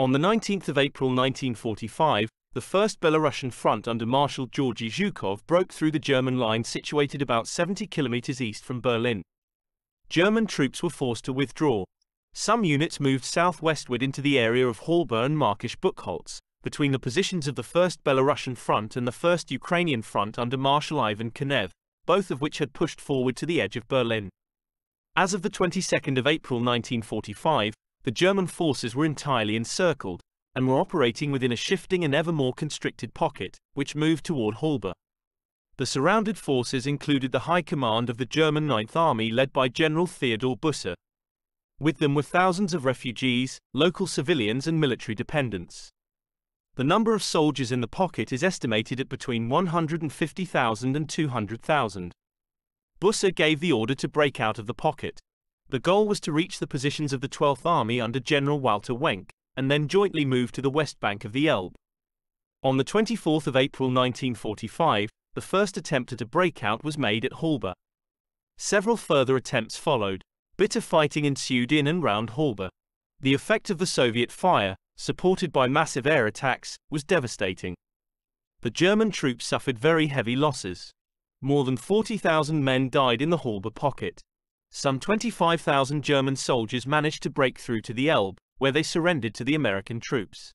On the 19th of April 1945, the First Belarusian Front under Marshal Georgy Zhukov broke through the German line situated about 70 kilometers east from Berlin. German troops were forced to withdraw. Some units moved southwestward into the area of Halbe and Märkisch Buchholz, between the positions of the First Belarusian Front and the First Ukrainian Front under Marshal Ivan Konev, both of which had pushed forward to the edge of Berlin. As of the 22nd of April 1945, the German forces were entirely encircled, and were operating within a shifting and ever more constricted pocket, which moved toward Halbe. The surrounded forces included the high command of the German Ninth Army led by General Theodor Busse. With them were thousands of refugees, local civilians and military dependents. The number of soldiers in the pocket is estimated at between 150,000 and 200,000. Busse gave the order to break out of the pocket. The goal was to reach the positions of the 12th Army under General Walther Wenck, and then jointly move to the west bank of the Elbe. On the 24th of April 1945, the first attempt at a breakout was made at Halbe. Several further attempts followed. Bitter fighting ensued in and round Halbe. The effect of the Soviet fire, supported by massive air attacks, was devastating. The German troops suffered very heavy losses. More than 40,000 men died in the Halbe pocket. Some 25,000 German soldiers managed to break through to the Elbe, where they surrendered to the American troops.